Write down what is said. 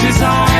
desire